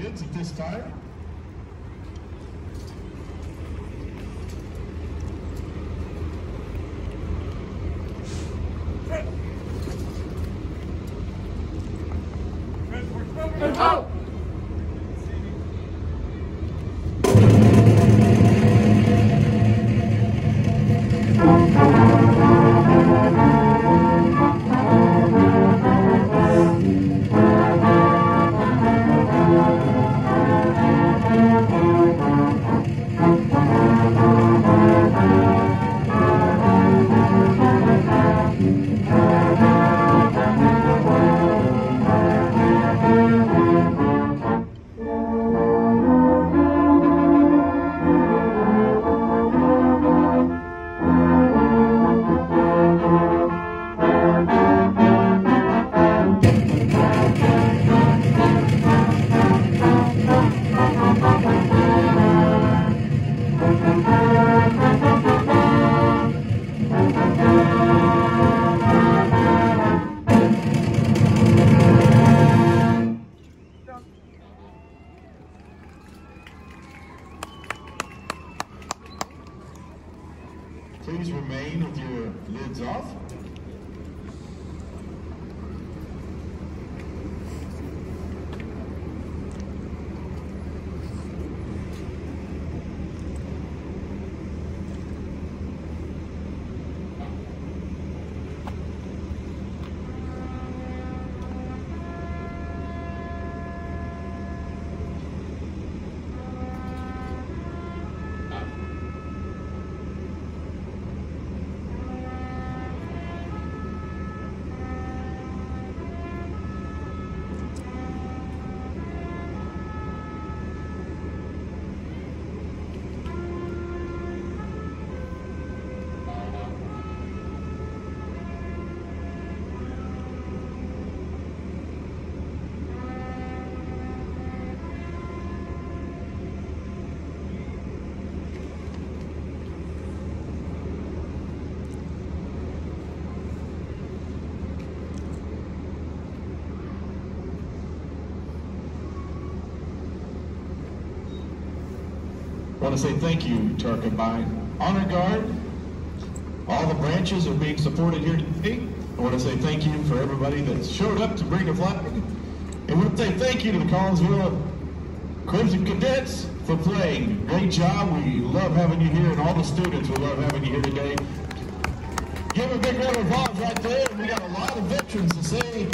bids at this time. Out! Please remain with your lids off. I want to say thank you to our combined honor guard. All the branches are being supported here today. I want to say thank you for everybody that showed up to bring the flag. And I want to say thank you to the Collinsville Crimson Cadets for playing. Great job. We love having you here, and all the students, we love having you here today. Give a big round of applause right there. We got a lot of veterans to say